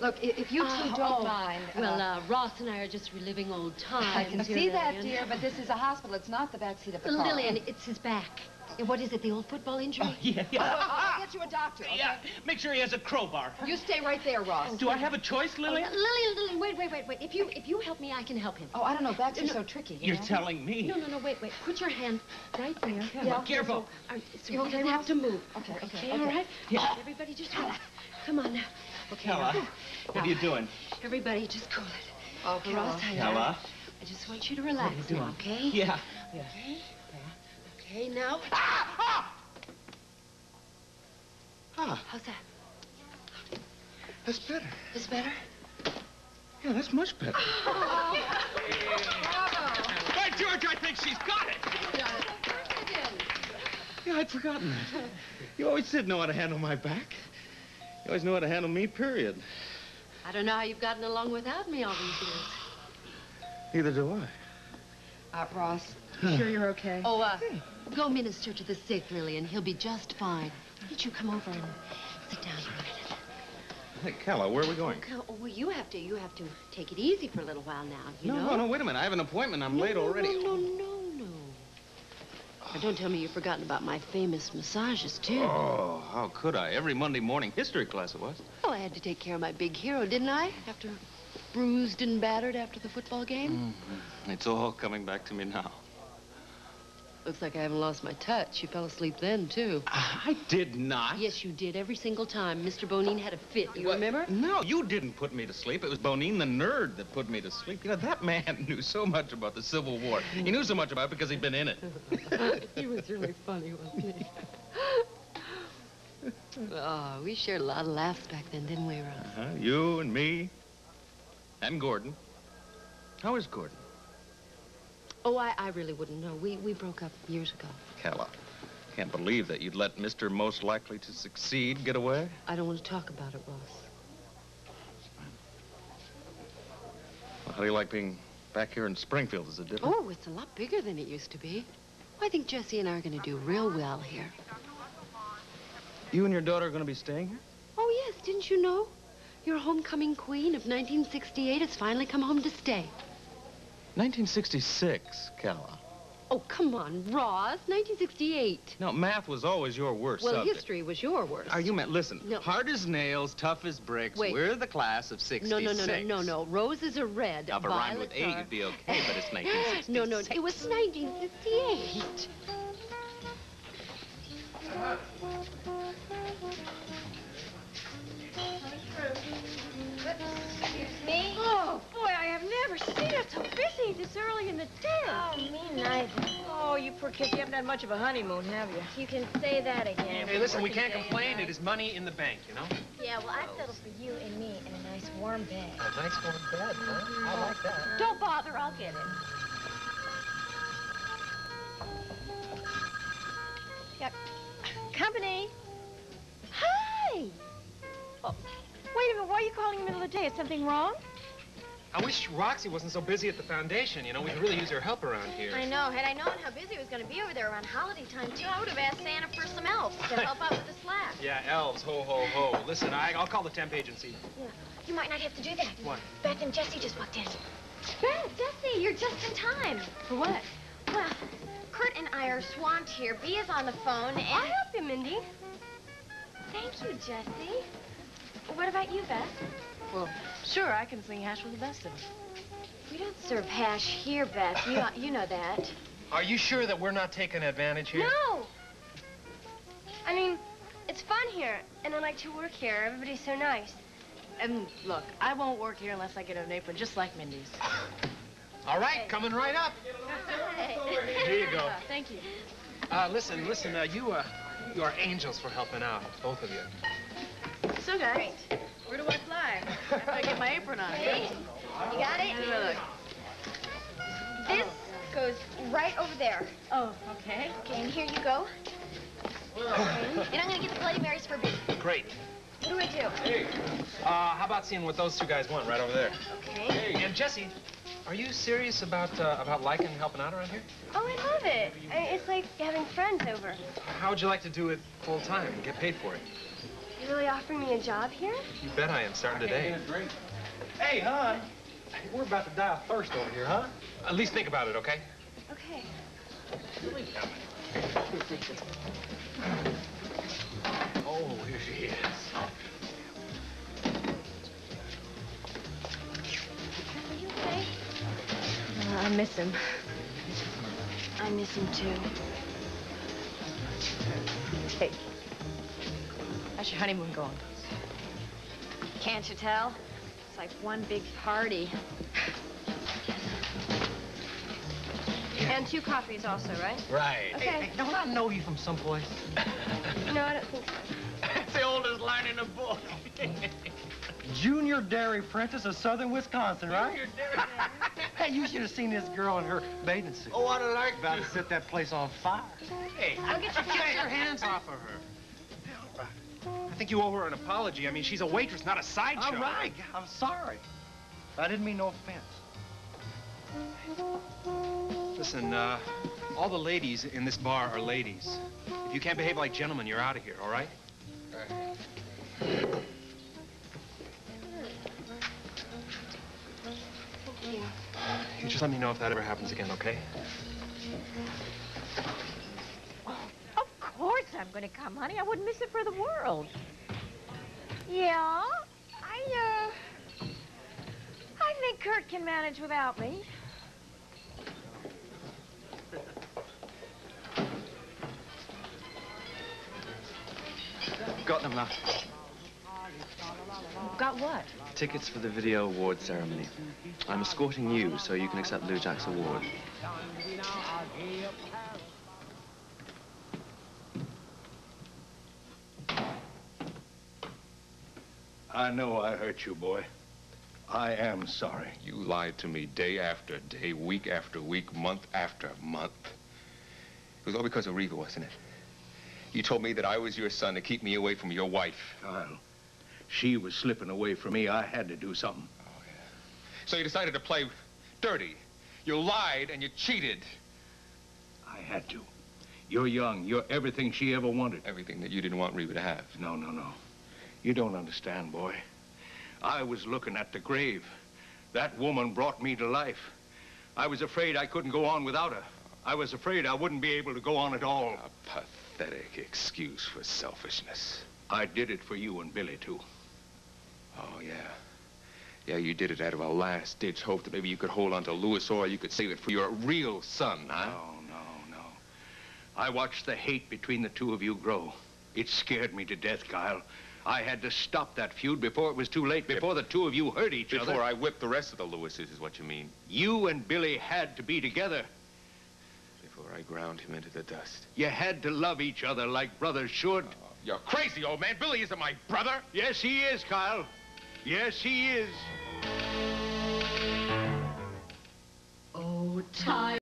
Look, if you two Oh, don't oh. mind. Well, uh, Ross and I are just reliving old times. I can see that, Lillian. dear, but this is a hospital. It's not the back seat of the car. Lillian, it's his back. What is it, the old football injury? Yeah, Oh, I'll get you a doctor. okay? Yeah, make sure he has a crowbar. You stay right there, Ross. Do I have a choice, Oh, Lillian? Lily, Lillian, wait, wait, wait, wait. If you if you help me, I can help him. Oh, I don't know. Backs are so tricky. You You're know? telling me. No, no, no, wait, wait. Put your hand right there. Yeah. Careful. All right, so You he okay, doesn't have Ross? to move. Okay, okay, Okay, okay. all right? Yeah. Everybody just relax. Come on now. Okay, Calla, now. what are you doing? Everybody just cool it. Oh, Ross, I, Calla? I just want you to relax you doing? now, okay? Yeah. yeah. Okay? Okay, now. Ah, How's that? that's better. This better? Yeah, that's much better. By George, I think she's got it. Yeah, I'd forgotten that. You always did know how to handle my back. You always knew how to handle me, period. I don't know how you've gotten along without me all these years. Neither do I. Uh, Ross, you sure you're okay? Oh, uh, go minister to the sick, Lillian. He'll be just fine. Why don't you come over and sit down for a minute? Hey, Calla, where are we going? Oh, well, you have to, you have to take it easy for a little while now, you no, know? no, no, wait a minute. I have an appointment. I'm No, late already. No, no, no, no. Now, don't tell me you've forgotten about my famous massages, too. Oh, how could I? Every Monday morning history class it was. Well, I had to take care of my big hero, didn't I? After bruised and battered after the football game. Mm-hmm. It's all coming back to me now. Looks like I haven't lost my touch. You fell asleep then, too. I did not. Yes, you did. Every single time. Mr. Bonine had a fit. You What? remember? No, you didn't put me to sleep. It was Bonine the nerd that put me to sleep. You know, that man knew so much about the Civil War. He knew so much about it because he'd been in it. he was really funny, wasn't he? oh, we shared a lot of laughs back then, didn't we, Ross? Uh-huh. You and me and Gordon. How is Gordon? Oh, I, I really wouldn't know. We, we broke up years ago. Calla. Can't believe that you'd let Mr. Most Likely to Succeed get away. I don't want to talk about it, Ross. Well, how do you like being back here in Springfield? Is it different? Oh, it's a lot bigger than it used to be. I think Jesse and I are going to do real well here. You and your daughter are going to be staying here? Oh, yes, didn't you know? Your homecoming queen of 1968 has finally come home to stay. 1966, Calla. Oh, come on, Ross. 1968. No, math was always your worst well, subject. history was your worst. Are you meant? Listen. No. Hard as nails, tough as bricks. Wait. We're the class of 66. No, no, no, no, no, no. Roses are red. Now, if it rhymed with eight, are- you'd be okay, but it's 1966. No, no, it was 1968. I have never seen it so busy this early in the day. Oh, me neither. Oh, you poor kid, you haven't had much of a honeymoon, have you? You can say that again. Hey, listen, we can't complain. It is money in the bank, you know? Yeah, well, I settled for you and me in a nice warm bed. A nice warm bed, huh? I like that. Don't bother, I'll get it. Yep. Company. Hi. Oh, wait a minute, why are you calling in the middle of the day? Is something wrong? I wish Roxy wasn't so busy at the foundation. You know, we could really use her help around here. I know. Had I known how busy it was going to be over there around holiday time, too, I would have asked Santa for some elves to help out with the slack. Yeah, elves, ho, ho, ho. Listen, I, I'll call the temp agency. Yeah. You might not have to do that. What? Beth and Jesse just walked in. Beth, Jesse, you're just in time. For what? Well, Kurt and I are swamped here. Bea is on the phone, and... I'll help you, Mindy. Thank you, Jesse. What about you, Beth? Well, sure, I can sing hash with the best of them. We don't serve hash here, Beth. You, you know that. Are you sure that we're not taking advantage here? No! I mean, it's fun here, and I like to work here. Everybody's so nice. And look, I won't work here unless I get an apron just like Mindy's. All right, coming right up. Here you go. Thank you. Uh, listen, listen, uh, you, uh, you are angels for helping out, both of you. So, guys, where do I fly? I better get my apron on. See? You got it? Look, look. This goes right over there. Oh, okay. Okay, and here you go. And I'm gonna get the Bloody Marys for Bea. Great. What do I do? Hey, uh, how about seeing what those two guys want right over there? Okay. Hey. And Jesse, are you serious about uh, about liking helping out around here? Oh, I love it. I, it's like having friends over. How would you like to do it full time and get paid for it? You really offering me a job here? You bet I am, starting today. Hey, hon. We're about to die of thirst over here, huh? At least think about it, okay? Okay. Oh, here she is. Are you okay? Uh, I miss him. I miss him too. Hey. How's your honeymoon going? Can't you tell? It's like one big party. And two coffees also, right? Right. Okay. Hey, hey, don't I know you from someplace? No, I don't think so. it's the oldest line in the book. Junior Dairy Princess of Southern Wisconsin, right? Junior Dairy. hey, you should have seen this girl in her bathing suit. Oh, I'd like About to set that place on fire. Hey, I'll get you get your hands off of her. I think you owe her an apology. I mean, she's a waitress, not a sideshow. All right, I'm sorry. I didn't mean no offense. Listen, uh, all the ladies in this bar are ladies. If you can't behave like gentlemen, you're out of here, all right? Thank you. You just let me know if that ever happens again, okay? Of course I'm going to come, honey. I wouldn't miss it for the world. Yeah, I, uh, I think Kurt can manage without me. Got them now. Got what? Tickets for the video award ceremony. I'm escorting you so you can accept Lou Jack's award. I know I hurt you, boy. I am sorry. You lied to me day after day, week after week, month after month. It was all because of Reva, wasn't it? You told me that I was your son to keep me away from your wife. Kyle, she was slipping away from me. I had to do something. Oh, yeah. So you decided to play dirty. You lied and you cheated. I had to. You're young. You're everything she ever wanted. Everything that you didn't want Reva to have. No, no, no. You don't understand, boy. I was looking at the grave. That woman brought me to life. I was afraid I couldn't go on without her. I was afraid I wouldn't be able to go on at all. A pathetic excuse for selfishness. I did it for you and Billy, too. Oh, yeah. Yeah, you did it out of a last-ditch hope that maybe you could hold on to Louis or you could save it for your real son, huh? No, no, no. I watched the hate between the two of you grow. It scared me to death, Kyle. I had to stop that feud before it was too late, before the two of you hurt each Before other. Before I whipped the rest of the Lewises, is what you mean. You and Billy had to be together. Before I ground him into the dust. You had to love each other like brothers should. Oh, you're crazy, old man. Billy isn't my brother. Yes, he is, Kyle. Yes, he is. Oh, time.